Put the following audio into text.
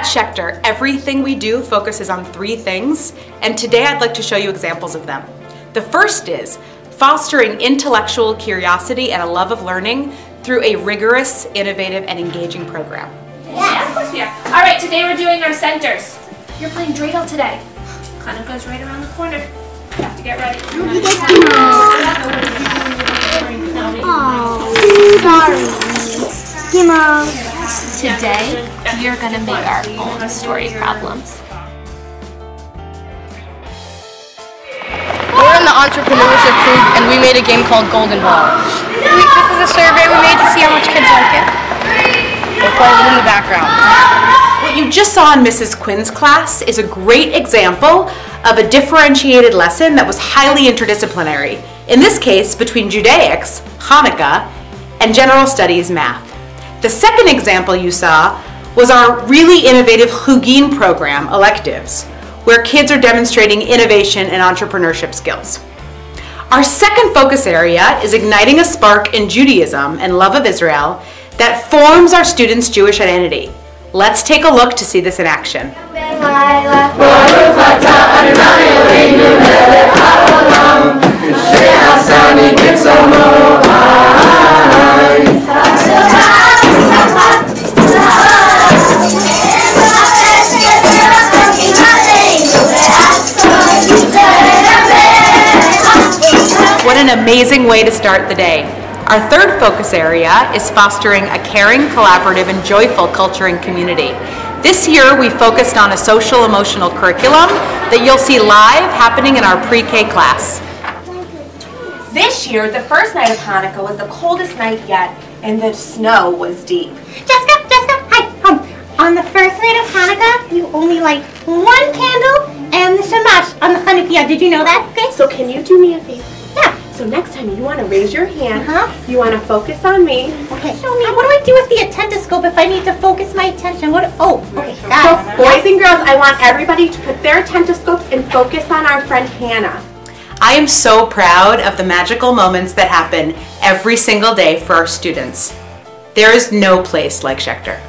At Schechter, everything we do focuses on three things, and today I'd like to show you examples of them. The first is fostering intellectual curiosity and a love of learning through a rigorous, innovative, and engaging program. Yeah, of course we are. All right, today we're doing our centers. You're playing dreidel today. Kind of goes right around the corner. You have to get ready. Oh, sorry. Gimel. Today, we are going to make our own story problems. We're in the entrepreneurship group and we made a game called Golden Ball. We, this is a survey we made to see how much kids like it. We're playing it in the background. What you just saw in Mrs. Quinn's class is a great example of a differentiated lesson that was highly interdisciplinary. In this case, between Judaics, Hanukkah, and General Studies math. The second example you saw was our really innovative Chugim program, electives, where kids are demonstrating innovation and entrepreneurship skills. Our second focus area is igniting a spark in Judaism and love of Israel that forms our students' Jewish identity. Let's take a look to see this in action. An amazing way to start the day. Our third focus area is fostering a caring, collaborative, and joyful culture and community. This year we focused on a social emotional curriculum that you'll see live happening in our pre-K class. This year, the first night of Hanukkah was the coldest night yet, and the snow was deep. Jessica, Jessica, hi. Um, on the first night of Hanukkah, you only light one candle and the shamash on the Hanukkiah. Did you know that? Okay. So can you do me a favor? Yeah. So next time you want to raise your hand, Uh-huh. you want to focus on me. Okay. Show me. What do I do with the attendoscope if I need to focus my attention? What? Oh, okay. So it. boys and girls, I want everybody to put their attendoscopes and focus on our friend Hannah. I am so proud of the magical moments that happen every single day for our students. There is no place like Schechter.